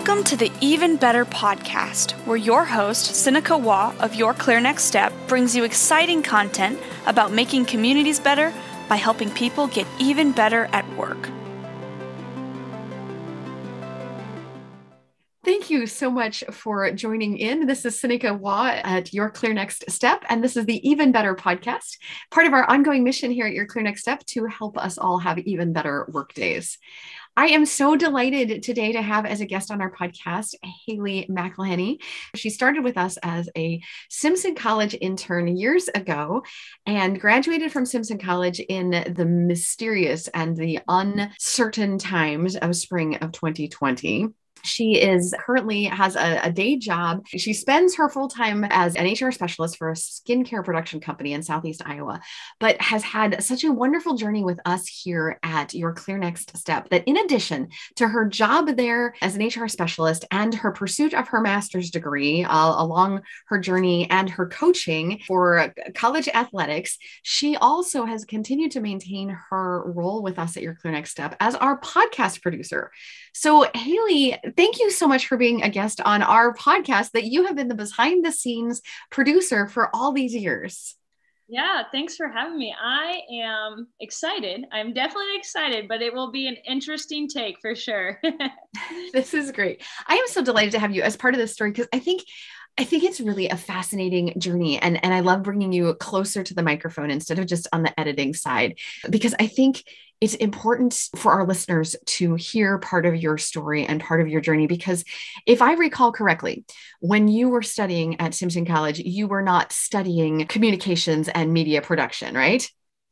Welcome to the Even Better podcast, where your host, Sinikka Waugh of Your Clear Next Step, brings you exciting content about making communities better by helping people get even better at work. Thank you so much for joining in. This is Sinikka Waugh at Your Clear Next Step, and this is the Even Better podcast, part of our ongoing mission here at Your Clear Next Step to help us all have even better work days. I am so delighted today to have as a guest on our podcast Haley McElhinney. She started with us as a Simpson College intern years ago and graduated from Simpson College in the mysterious and the uncertain times of spring of 2020. She is currently has a, a, day job. She spends her full time as an HR specialist for a skincare production company in Southeast Iowa, but has had such a wonderful journey with us here at Your Clear Next Step that in addition to her job there as an HR specialist and her pursuit of her master's degree uh, along her journey and her coaching for college athletics, she also has continued to maintain her role with us at Your Clear Next Step as our podcast producer. So, Haley, thank you so much for being a guest on our podcast that you have been the behind the scenes producer for all these years. Yeah, thanks for having me. I am excited. I'm definitely excited, but it will be an interesting take for sure. this is great. I am so delighted to have you as part of this story because I think I think it's really a fascinating journey. And, and I love bringing you closer to the microphone instead of just on the editing side, because I think it's important for our listeners to hear part of your story and part of your journey. Because if I recall correctly, when you were studying at Simpson College, you were not studying communications and media production, right?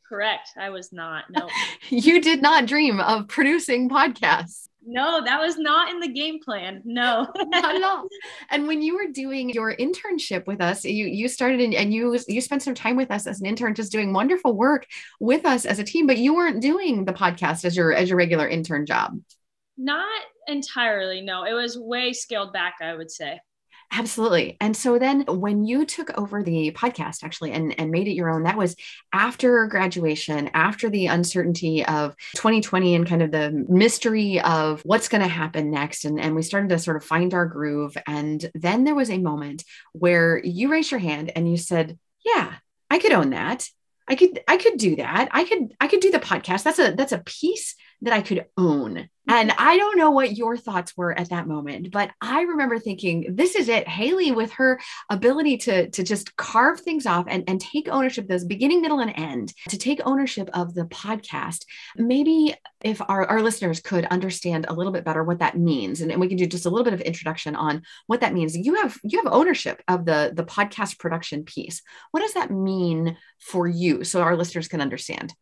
Correct. I was not. No. you did not dream of producing podcasts. No, that was not in the game plan. No, not at all. And when you were doing your internship with us, you you started in, and you you spent some time with us as an intern, just doing wonderful work with us as a team. But you weren't doing the podcast as your as your regular intern job. Not entirely. No, it was way scaled back. I would say. Absolutely. And so then when you took over the podcast actually and, and made it your own, that was after graduation, after the uncertainty of 2020 and kind of the mystery of what's going to happen next. And, and we started to sort of find our groove. And then there was a moment where you raised your hand and you said, Yeah, I could own that. I could I could do that. I could I could do the podcast. That's a that's a piece that I could own. Mm-hmm. And I don't know what your thoughts were at that moment, but I remember thinking, this is it. Haley, with her ability to, to just carve things off and, and take ownership of those beginning, middle, and end, to take ownership of the podcast. Maybe if our, our listeners could understand a little bit better what that means, and, and we can do just a little bit of introduction on what that means. You have you have ownership of the, the podcast production piece. What does that mean for you so our listeners can understand?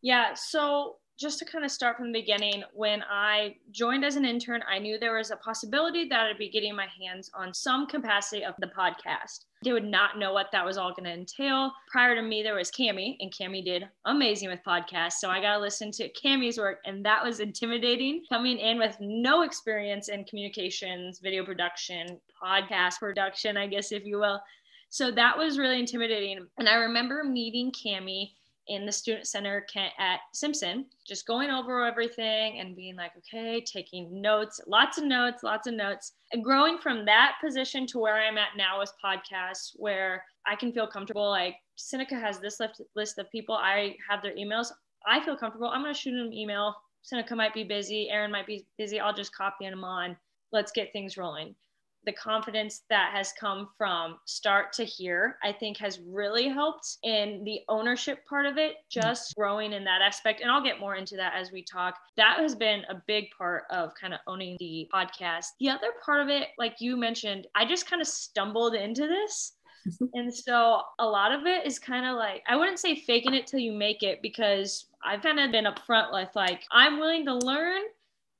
Yeah. So just to kind of start from the beginning, when I joined as an intern, I knew there was a possibility that I'd be getting my hands on some capacity of the podcast. They would not know what that was all going to entail. Prior to me, there was Cami, and Cami did amazing with podcasts. So I got to listen to Cami's work, and that was intimidating coming in with no experience in communications, video production, podcast production, I guess, if you will. So that was really intimidating. And I remember meeting Cami in the student center at Simpson, just going over everything and being like, okay, taking notes, lots of notes, lots of notes, and growing from that position to where I'm at now with podcasts, where I can feel comfortable. Like Sinikka has this list of people, I have their emails. I feel comfortable. I'm going to shoot them email. Sinikka might be busy. Aaron might be busy. I'll just copy them on. Let's get things rolling the confidence that has come from start to here, I think has really helped in the ownership part of it, hmm. just growing in that aspect. And I'll get more into that as we talk. That has been a big part of kind of owning the podcast. The other part of it, like you mentioned, I just kind of stumbled into this. and so a lot of it is kind of like I wouldn't say faking it till you make it because I've kind of been upfront with like I'm willing to learn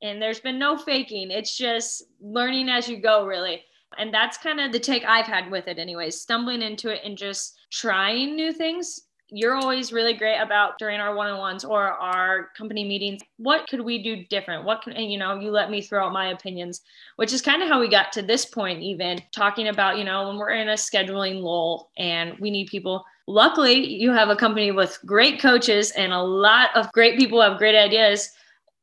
and there's been no faking. It's just learning as you go, really. And that's kind of the take I've had with it, anyways, stumbling into it and just trying new things. You're always really great about during our one on ones or our company meetings. What could we do different? What can, you know, you let me throw out my opinions, which is kind of how we got to this point, even talking about, you know, when we're in a scheduling lull and we need people luckily you have a company with great coaches and a lot of great people have great ideas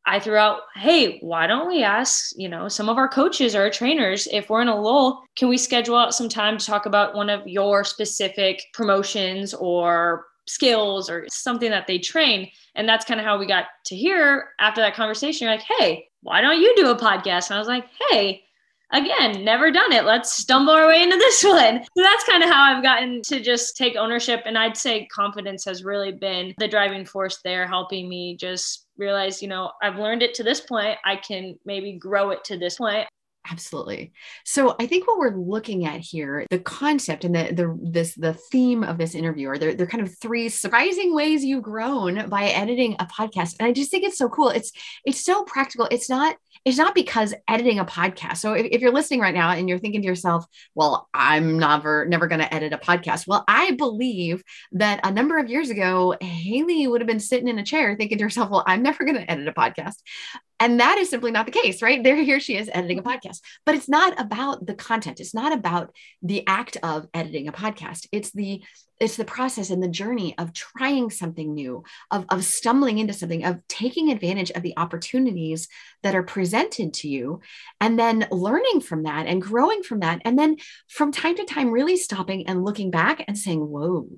I threw out, hey, why don't we ask, you know, some of our coaches or our trainers if we're in a lull, can we schedule out some time to talk about one of your specific promotions or skills or something that they train? And that's kind of how we got to hear after that conversation. You're like, hey, why don't you do a podcast? And I was like, hey, again, never done it. Let's stumble our way into this one. So that's kind of how I've gotten to just take ownership. And I'd say confidence has really been the driving force there, helping me just realize, you know, I've learned it to this point. I can maybe grow it to this point. Absolutely. So I think what we're looking at here, the concept and the the this the theme of this interview are there, they're kind of three surprising ways you've grown by editing a podcast. And I just think it's so cool. It's it's so practical. It's not it's not because editing a podcast. So if, if you're listening right now and you're thinking to yourself, well, I'm never, never going to edit a podcast. Well, I believe that a number of years ago, Haley would have been sitting in a chair thinking to herself, well, I'm never going to edit a podcast. And that is simply not the case, right? There, here she is editing a mm-hmm. podcast. But it's not about the content. It's not about the act of editing a podcast. It's the it's the process and the journey of trying something new, of, of stumbling into something, of taking advantage of the opportunities that are presented to you, and then learning from that and growing from that. And then from time to time, really stopping and looking back and saying, whoa,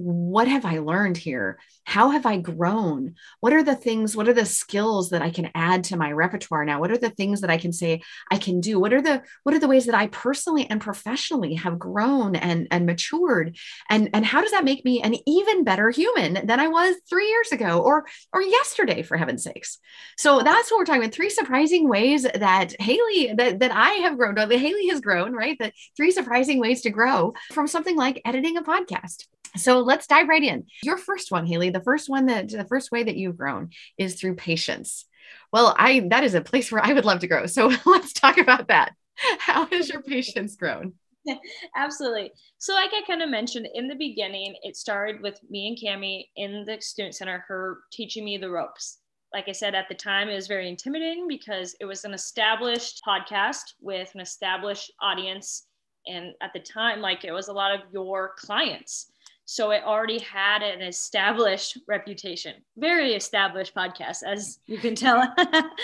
what have I learned here? How have I grown? What are the things, what are the skills that I can add to my repertoire now? What are the things that I can say I can do? What are the what are the ways that I personally and professionally have grown and, and matured? And, and how does that make me an even better human than I was three years ago or or yesterday, for heaven's sakes? So that's what we're talking about. Three surprising ways that Haley, that, that I have grown, that Haley has grown, right? The three surprising ways to grow from something like editing a podcast. So let's dive right in. Your first one, Haley, the first one that the first way that you've grown is through patience. Well, I that is a place where I would love to grow. So let's talk about that. How has your patience grown? Absolutely. So, like I kind of mentioned in the beginning, it started with me and Cami in the student center, her teaching me the ropes. Like I said at the time, it was very intimidating because it was an established podcast with an established audience. And at the time, like it was a lot of your clients. So it already had an established reputation, very established podcast, as you can tell.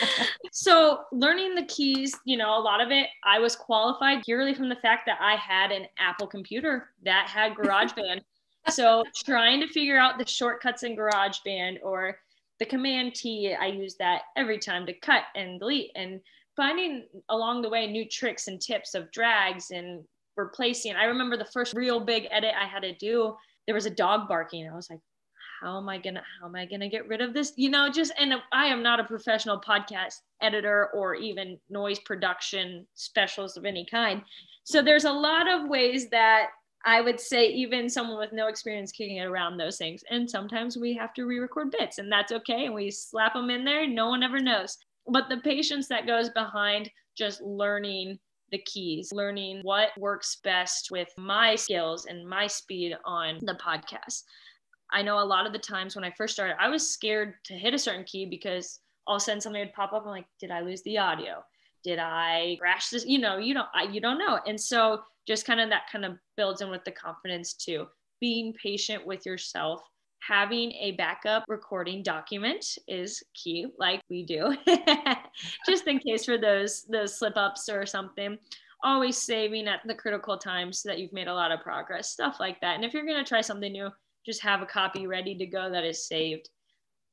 so learning the keys, you know, a lot of it, I was qualified purely from the fact that I had an Apple computer that had GarageBand. so trying to figure out the shortcuts in GarageBand or the Command T, I use that every time to cut and delete and finding along the way new tricks and tips of drags and replacing. I remember the first real big edit I had to do there was a dog barking. I was like, how am I gonna how am I gonna get rid of this? You know, just and I am not a professional podcast editor or even noise production specialist of any kind. So there's a lot of ways that I would say even someone with no experience kicking it around those things. And sometimes we have to re-record bits, and that's okay. And we slap them in there. No one ever knows. But the patience that goes behind just learning the keys, learning what works best with my skills and my speed on the podcast. I know a lot of the times when I first started, I was scared to hit a certain key because all of a sudden something would pop up. I'm like, did I lose the audio? Did I crash this? You know, you don't, I, you don't know. And so just kind of that kind of builds in with the confidence too. Being patient with yourself having a backup recording document is key like we do. Just in case for those those slip ups or something. Always saving at the critical times so that you've made a lot of progress stuff like that. And if you're going to try something new just have a copy ready to go that is saved.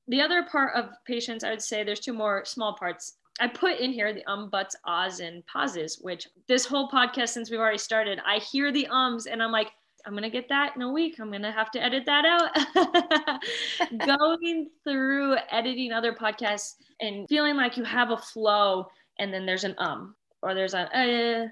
The other part of patience i would say there's two more small parts. I put in here the um, buts, ahs, and pauses, which this whole podcast, since we've already started, I hear the ums and I'm like, I'm gonna get that in a week. I'm gonna have to edit that out. Going through editing other podcasts and feeling like you have a flow, and then there's an um, or there's a uh,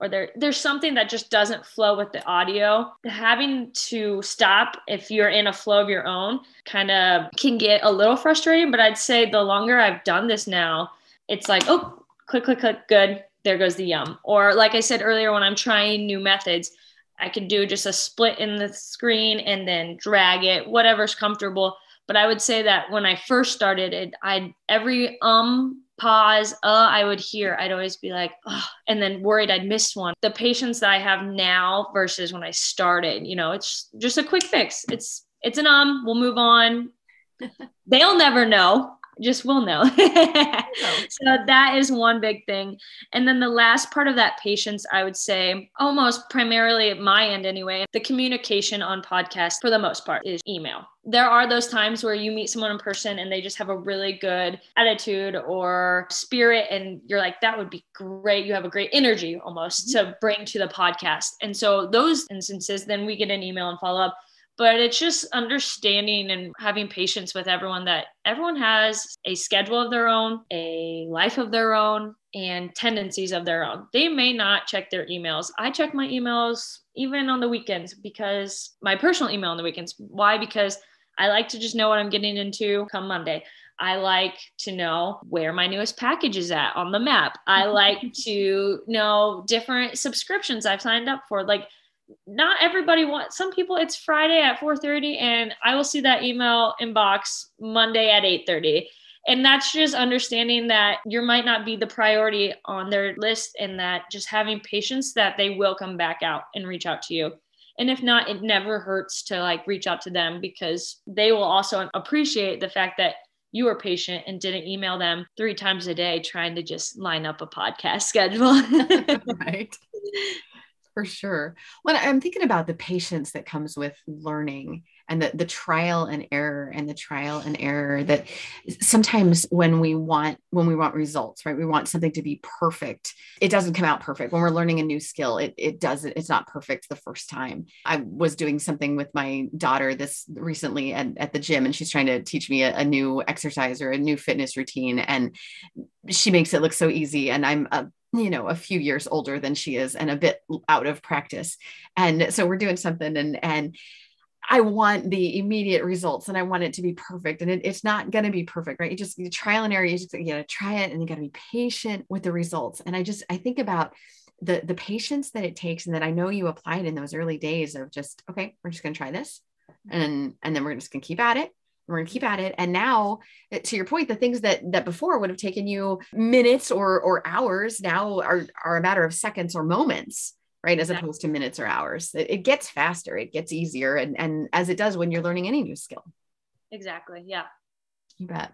or there there's something that just doesn't flow with the audio. Having to stop if you're in a flow of your own kind of can get a little frustrating. But I'd say the longer I've done this now, it's like oh, click, click, click, good. There goes the yum. Or like I said earlier, when I'm trying new methods I could do just a split in the screen and then drag it, whatever's comfortable. But I would say that when I first started it, I every um pause, uh, I would hear, I'd always be like, oh, and then worried I'd missed one. The patience that I have now versus when I started, you know, it's just a quick fix. It's it's an um, we'll move on. They'll never know just will know. so that is one big thing. And then the last part of that patience, I would say, almost primarily at my end anyway, the communication on podcast for the most part is email. There are those times where you meet someone in person and they just have a really good attitude or spirit, and you're like, that would be great. You have a great energy almost mm-hmm. to bring to the podcast. And so, those instances, then we get an email and follow up but it's just understanding and having patience with everyone that everyone has a schedule of their own, a life of their own, and tendencies of their own. They may not check their emails. I check my emails even on the weekends because my personal email on the weekends. Why? Because I like to just know what I'm getting into come Monday. I like to know where my newest package is at on the map. I like to know different subscriptions I've signed up for. Like not everybody wants some people it's friday at 4.30 and i will see that email inbox monday at 8.30 and that's just understanding that you might not be the priority on their list and that just having patience that they will come back out and reach out to you. And if not it never hurts to like reach out to them because they will also appreciate the fact that you were patient and didn't email them three times a day trying to just line up a podcast schedule. Right for sure. When I'm thinking about the patience that comes with learning and the, the trial and error and the trial and error that sometimes when we want when we want results right we want something to be perfect it doesn't come out perfect when we're learning a new skill it, it doesn't it's not perfect the first time i was doing something with my daughter this recently at, at the gym and she's trying to teach me a, a new exercise or a new fitness routine and she makes it look so easy and i'm you know a few years older than she is and a bit out of practice and so we're doing something and and I want the immediate results and I want it to be perfect. And it, it's not going to be perfect, right? You just you trial and error. You just you got to try it and you got to be patient with the results. And I just, I think about the, the patience that it takes and that I know you applied in those early days of just, okay, we're just going to try this. And, and then we're just going to keep at it we're going to keep at it. And now eh, to your point the things that that before would have taken you minutes or or hours now are are a matter of seconds or moments right as opposed to minutes or hours. It, it gets faster it gets easier and and as it does when you're learning any new skill. Exactly yeah. You bet.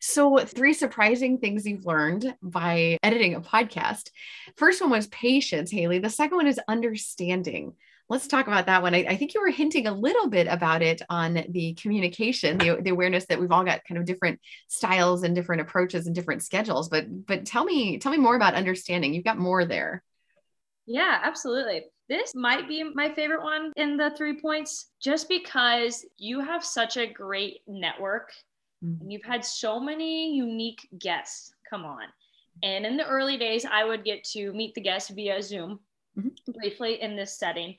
So, three surprising things you've learned by editing a podcast. First one was patience, Haley. The second one is understanding let's talk about that one. I, I, think you were hinting a little bit about it on the communication, the, the awareness that we've all got kind of different styles and different approaches and different schedules. But but tell me tell me more about understanding. You've got more there. Yeah, absolutely. This might be my favorite one in the three points, just because you have such a great network mm-hmm. and you've had so many unique guests come on. And in the early days, I would get to meet the guests via Zoom mm-hmm. briefly in this setting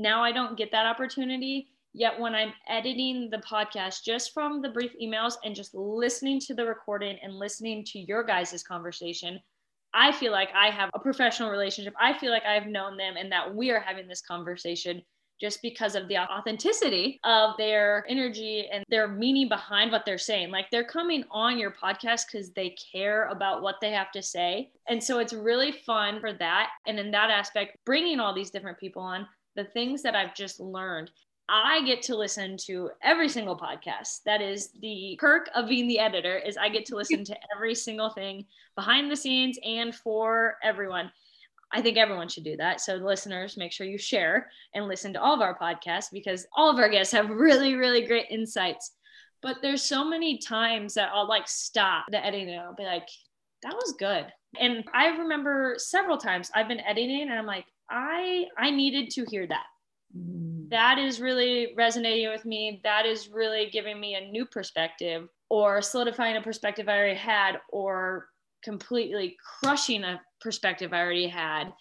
now I don't get that opportunity. Yet when I'm editing the podcast, just from the brief emails and just listening to the recording and listening to your guys' conversation, I feel like I have a professional relationship. I feel like I've known them and that we are having this conversation just because of the authenticity of their energy and their meaning behind what they're saying. Like they're coming on your podcast because they care about what they have to say. And so it's really fun for that. And in that aspect, bringing all these different people on, the things that I've just learned. I get to listen to every single podcast. That is the perk of being the editor is I get to listen to every single thing behind the scenes and for everyone. I think everyone should do that. So listeners, make sure you share and listen to all of our podcasts because all of our guests have really really great insights. But there's so many times that I'll like stop the editing and I'll be like that was good. And I remember several times I've been editing and I'm like I I needed to hear that. Mm. That is really resonating with me. That is really giving me a new perspective or solidifying a perspective I already had or completely crushing a perspective I already had.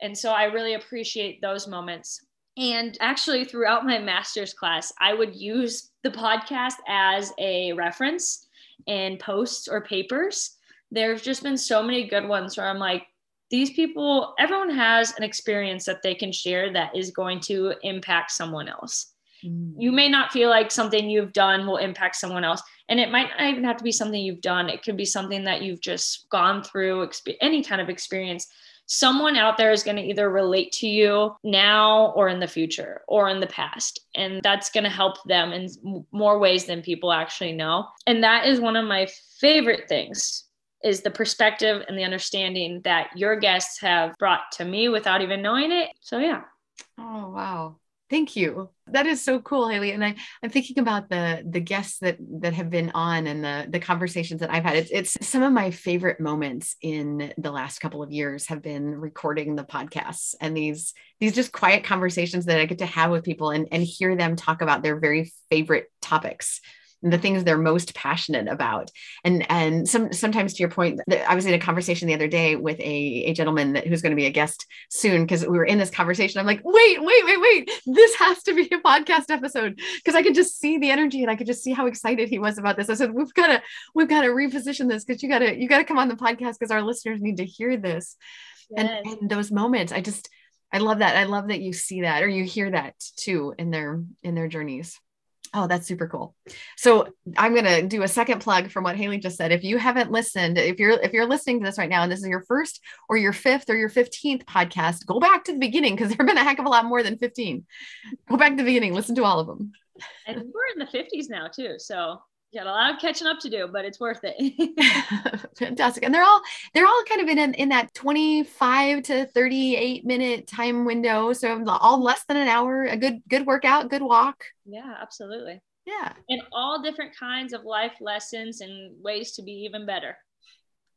And so I really appreciate those moments. And actually, throughout my master's class, I would use the podcast as a reference in posts or papers. There's just been so many good ones where I'm like, these people, everyone has an experience that they can share that is going to impact someone else. Mm. You may not feel like something you've done will impact someone else. And it might not even have to be something you've done. It could be something that you've just gone through, any kind of experience. someone out there is going to either relate to you now or in the future or in the past. And that's going to help them in more ways than people actually know. And that is one of my favorite things is the perspective and the understanding that your guests have brought to me without even knowing it. So yeah. Oh wow. Thank you. That is so cool, Haley. And I, I'm thinking about the the guests that that have been on and the the conversations that I've had. It's it's some of my favorite moments in the last couple of years have been recording the podcasts and these these just quiet conversations that I get to have with people and, and hear them talk about their very favorite topics the things they're most passionate about. And and some sometimes to your point, I was in a conversation the other day with a, a gentleman that, who's going to be a guest soon because we were in this conversation. I'm like, wait, wait, wait, wait, this has to be a podcast episode because I could just see the energy and I could just see how excited he was about this. I said, we've got to we've got to reposition this because you got to you got to come on the podcast because our listeners need to hear this. Yes. And, and those moments, I just I love that. I love that you see that or you hear that too in their in their journeys. Oh, that's super cool. So I'm going to do a second plug from what Haley just said. If you haven't listened, if you're if you're listening to this right now and this is your first or your fifth or your 15th podcast, go back to the beginning because there've been a heck of a lot more than 15. Go back to the beginning, listen to all of them. And we're in the 50s now too. So got a lot of catching up to do, but it's worth it. Fantastic. And they're all they're all kind of in in that 25 to 38 minute time window. So all less than an hour, a good good workout, good walk. Yeah, absolutely. Yeah. And all different kinds of life lessons and ways to be even better.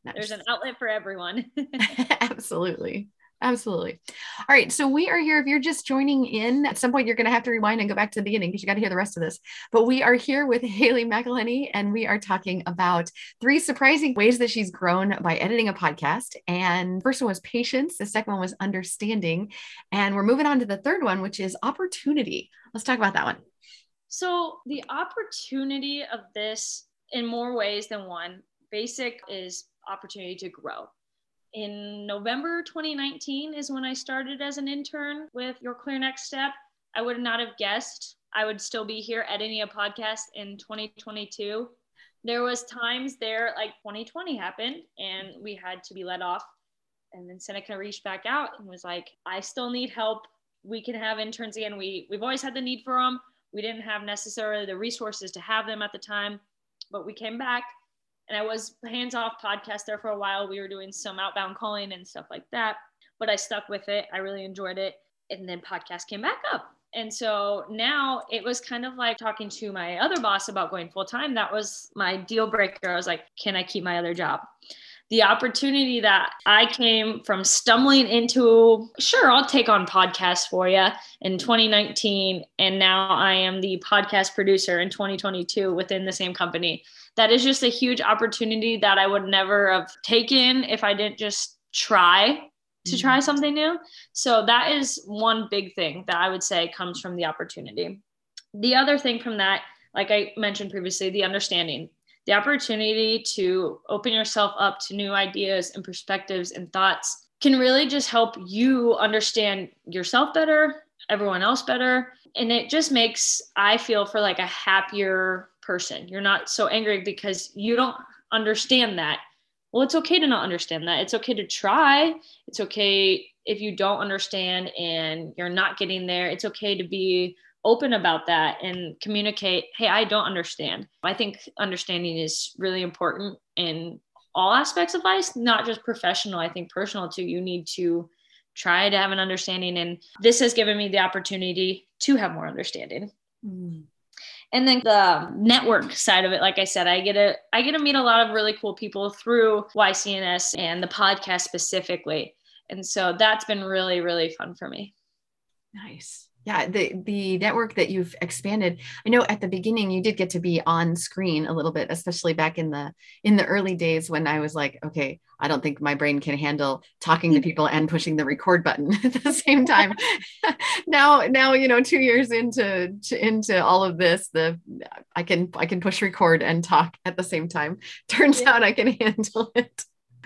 Nice. There's an outlet for everyone. absolutely. Absolutely. All right. So we are here. If you're just joining in, at some point you're going to have to rewind and go back to the beginning because you got to hear the rest of this. But we are here with Haley McElhinney, and we are talking about three surprising ways that she's grown by editing a podcast. And first one was patience. The second one was understanding. And we're moving on to the third one, which is opportunity. Let's talk about that one. So the opportunity of this in more ways than one, basic is opportunity to grow in November 2019 is when I started as an intern with Your Clear Next Step. I would not have guessed I would still be here editing a podcast in 2022. There was times there like 2020 happened and we had to be let off. And then Sinikka reached back out and was like, I still need help. We can have interns again. We we've always had the need for them. We didn't have necessarily the resources to have them at the time, but we came back and I was hands off podcast there for a while. We were doing some outbound calling and stuff like that, but I stuck with it. I really enjoyed it. And then podcast came back up. And so now it was kind of like talking to my other boss about going full time. That was my deal breaker. I was like, can I keep my other job? The opportunity that I came from stumbling into, sure, I'll take on podcasts for you in 2019. And now I am the podcast producer in 2022 within the same company that is just a huge opportunity that I would never have taken if I didn't just try to mm-hmm. try something new. So that is one big thing that I would say comes from the opportunity. The other thing from that, like I mentioned previously, the understanding, the opportunity to open yourself up to new ideas and perspectives and thoughts can really just help you understand yourself better, everyone else better. And it just makes, I feel, for like a happier person. You're not so angry because you don't understand that. Well, it's okay to not understand that. It's okay to try. It's okay if you don't understand and you're not getting there. It's okay to be open about that and communicate, hey, I don't understand. I think understanding is really important in all aspects of life, not just professional. I think personal too. You need to try to have an understanding. And this has given me the opportunity to have more understanding. Mm and then the network side of it like i said i get to i get to meet a lot of really cool people through ycns and the podcast specifically and so that's been really really fun for me nice yeah the the network that you've expanded i know at the beginning you did get to be on screen a little bit especially back in the in the early days when i was like okay i don't think my brain can handle talking to people and pushing the record button at the same time. Now now you know 2 years into to, into all of this the i can i can push record and talk at the same time. Turns yeah. out i can handle it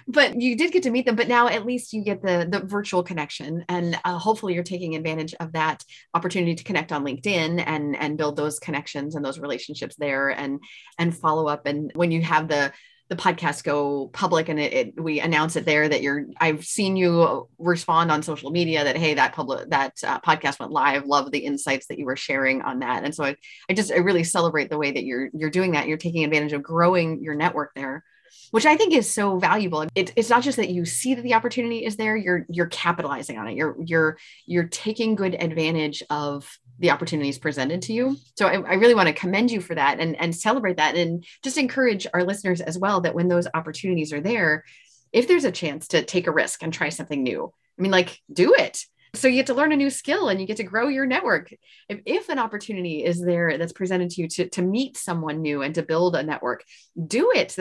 but you did get to meet them but now at least you get the the virtual connection. And uh, hopefully you're taking advantage of that opportunity to connect on linkedin and and build those connections and those relationships there and and follow up. And when you have the the podcast go public and it, it, we announce it there that you're i've seen you respond on social media that hey that public that uh, podcast went live. Love the insights that you were sharing on that. And so I, I just i really celebrate the way that you're you're doing that. You're taking advantage of growing your network there which I think is so valuable. It, it's not just that you see that the opportunity is there; you're you're capitalizing on it. You're you're you're taking good advantage of the opportunities presented to you. So I, I really want to commend you for that and and celebrate that, and just encourage our listeners as well that when those opportunities are there, if there's a chance to take a risk and try something new, I mean, like do it so you get to learn a new skill and you get to grow your network. If, if an opportunity is there that's presented to you to, to meet someone new and to build a network do it.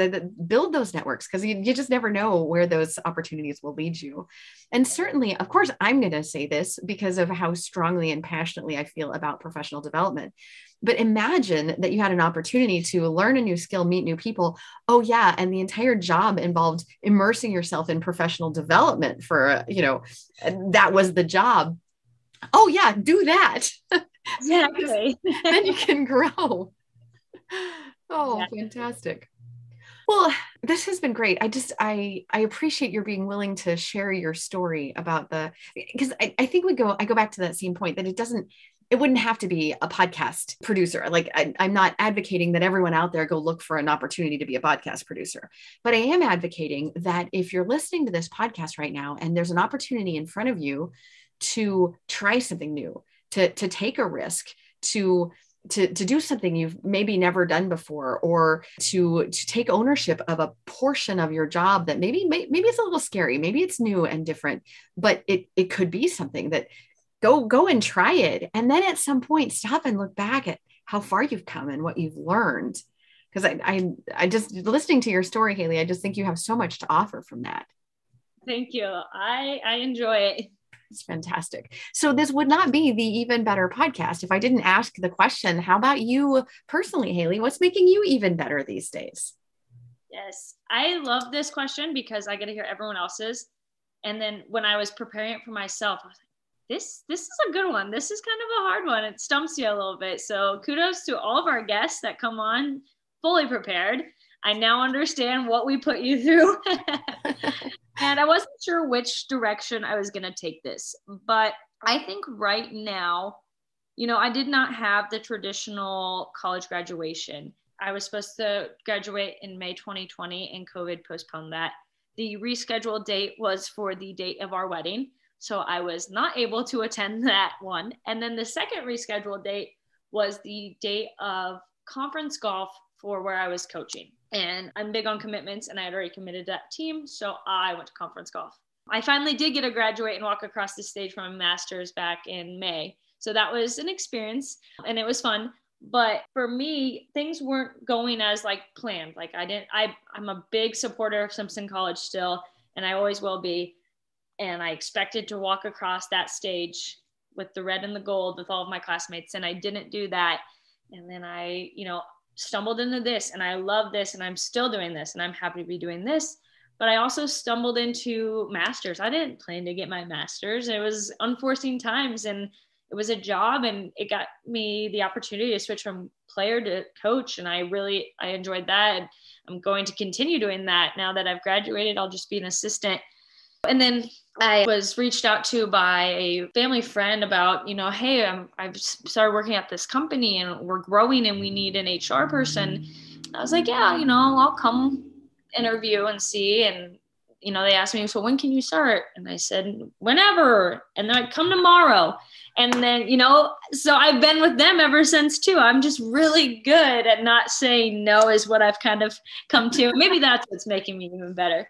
Build those networks because you, you just never know where those opportunities will lead you. And certainly of course i'm going to say this because of how strongly and passionately i feel about professional development but imagine that you had an opportunity to learn a new skill, meet new people. Oh yeah, and the entire job involved immersing yourself in professional development for, you know, that was the job. Oh yeah, do that. Exactly. then you can grow. Oh, yeah. fantastic. Well, this has been great. I just I I appreciate your being willing to share your story about the because I, I think we go I go back to that same point that it doesn't it wouldn't have to be a podcast producer. Like I, am not advocating that everyone out there go look for an opportunity to be a podcast producer, but I am advocating that if you're listening to this podcast right now and there's an opportunity in front of you to try something new, to, to take a risk, to to, to do something you've maybe never done before or to to take ownership of a portion of your job that maybe maybe it's a little scary maybe it's new and different but it it could be something that go go and try it. And then at some point stop and look back at how far you've come and what you've learned. Because I, I i just listening to your story haley i just think you have so much to offer from that. Thank you. I i enjoy it. It's fantastic. So this would not be the even better podcast if i didn't ask the question how about you personally haley? What's making you even better these days? Yes i love this question because i get to hear everyone else's. And then when i was preparing it for myself i was like this this is a good one. This is kind of a hard one. It stumps you a little bit. So kudos to all of our guests that come on fully prepared. I now understand what we put you through. and I wasn't sure which direction I was going to take this, but I think right now, you know, I did not have the traditional college graduation. I was supposed to graduate in May 2020 and COVID postponed that. The rescheduled date was for the date of our wedding. So I was not able to attend that one. And then the second rescheduled date was the date of conference golf for where I was coaching. And I'm big on commitments and I had already committed to that team. So I went to conference golf. I finally did get to graduate and walk across the stage from my master's back in May. So that was an experience and it was fun. But for me, things weren't going as like planned. Like I didn't, I, I'm a big supporter of Simpson College still, and I always will be and I expected to walk across that stage with the red and the gold with all of my classmates and I didn't do that. And then I you know stumbled into this and I love this and I'm still doing this and I'm happy to be doing this. But I also stumbled into masters. I didn't plan to get my masters. It was unforeseen times and it was a job and it got me the opportunity to switch from player to coach and I really I enjoyed that. I'm going to continue doing that. Now that I've graduated I'll just be an assistant and then I was reached out to by a family friend about, you know, hey, I'm, I've started working at this company and we're growing and we need an HR person. I was like, yeah, you know, I'll come interview and see. And, you know, they asked me, so when can you start? And I said, whenever. And they're like, come tomorrow. And then, you know, so I've been with them ever since too. I'm just really good at not saying no, is what I've kind of come to. Maybe that's what's making me even better.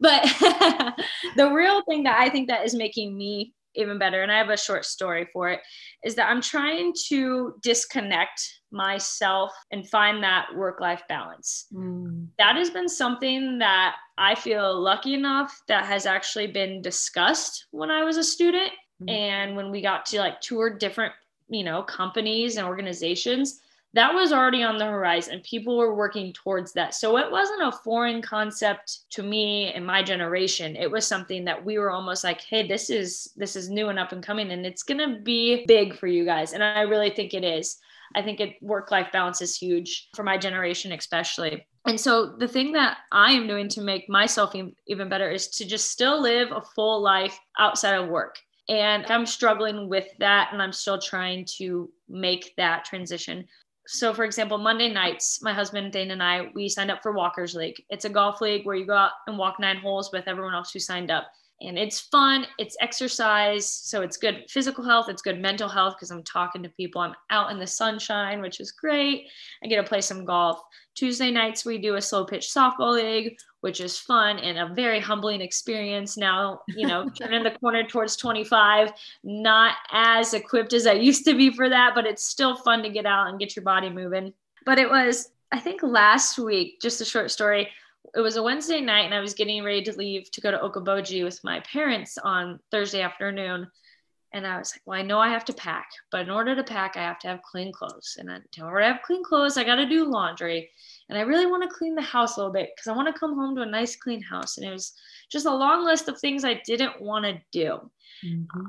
But the real thing that I think that is making me even better, and I have a short story for it, is that I'm trying to disconnect myself and find that work life balance. Mm. That has been something that I feel lucky enough that has actually been discussed when I was a student. Mm. And when we got to like tour different, you know, companies and organizations, that was already on the horizon. People were working towards that. So it wasn't a foreign concept to me and my generation. It was something that we were almost like, hey, this is this is new and up and coming and it's going to be big for you guys. And I really think it is. I think it work life balance is huge for my generation especially. And so the thing that I am doing to make myself even better is to just still live a full life outside of work. And I'm struggling with that and I'm still trying to make that transition. So, for example, Monday nights, my husband Thayne and I, we signed up for Walkers League. It's a golf league where you go out and walk nine holes with everyone else who signed up and it's fun it's exercise so it's good physical health it's good mental health because i'm talking to people i'm out in the sunshine which is great. I get to play some golf. Tuesday nights we do a slow pitch softball league which is fun and a very humbling experience now you know turning the corner towards 25 not as equipped as i used to be for that but it's still fun to get out and get your body moving. But it was i think last week just a short story it was a Wednesday night and I was getting ready to leave to go to Okoboji with my parents on Thursday afternoon. And I was like, well, I know I have to pack, but in order to pack, I have to have clean clothes. And in order to have clean clothes, I got to do laundry. And I really want to clean the house a little bit because I want to come home to a nice, clean house. And it was just a long list of things I didn't want to do. Mm-hmm.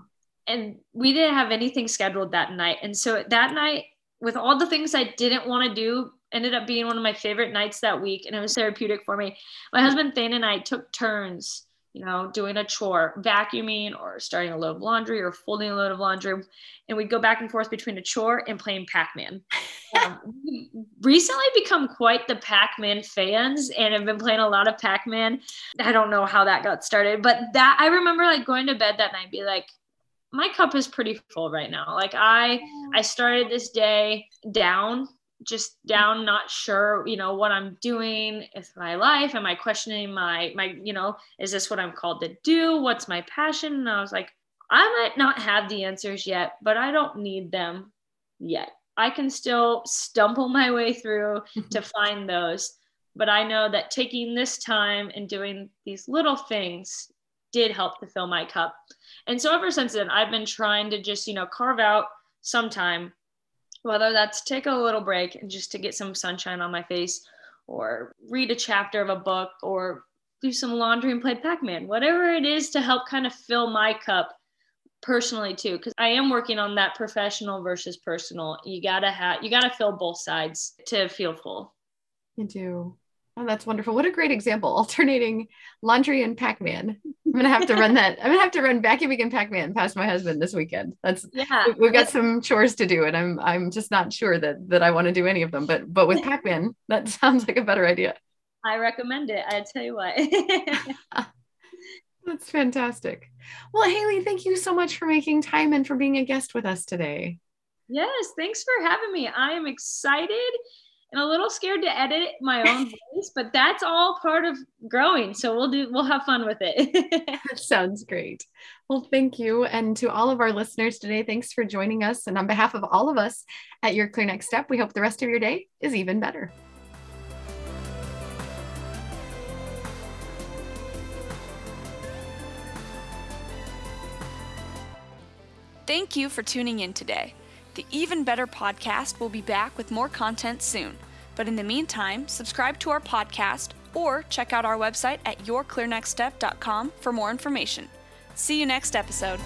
And we didn't have anything scheduled that night. And so that night, with all the things I didn't want to do, ended up being one of my favorite nights that week and it was therapeutic for me. My husband Thayne and I took turns, you know, doing a chore, vacuuming or starting a load of laundry or folding a load of laundry. And we'd go back and forth between a chore and playing Pac-Man. um, we recently become quite the Pac-Man fans and have been playing a lot of Pac-Man. I don't know how that got started, but that I remember like going to bed that night be like, my cup is pretty full right now. Like I I started this day down just down not sure you know what i'm doing with my life. Am i questioning my my you know is this what i'm called to do? What's my passion? And i was like i might not have the answers yet but i don't need them yet. I can still stumble my way through to find those. But i know that taking this time and doing these little things did help to fill my cup. And so ever since then i've been trying to just you know carve out some time whether that's take a little break and just to get some sunshine on my face or read a chapter of a book or do some laundry and play pac-man whatever it is to help kind of fill my cup personally too because i am working on that professional versus personal. You gotta have you gotta fill both sides to feel full. You do Oh, that's wonderful. What a great example. Alternating laundry and Pac-Man. I'm gonna have to run that. I'm gonna have to run vacuuming and Pac-Man past my husband this weekend. That's yeah. We've got some chores to do, and I'm I'm just not sure that that I want to do any of them. But but with Pac-Man, that sounds like a better idea. I recommend it. I tell you what. That's fantastic. Well, Haley, thank you so much for making time and for being a guest with us today. Yes, thanks for having me. I am excited and a little scared to edit my own voice, but that's all part of growing. So we'll do we'll have fun with it. Sounds great. Well, thank you. And to all of our listeners today, thanks for joining us. And on behalf of all of us at Your Clear Next Step, we hope the rest of your day is even better. Thank you for tuning in today. The Even Better podcast will be back with more content soon. But in the meantime, subscribe to our podcast or check out our website at yourclearnextstep.com for more information. See you next episode.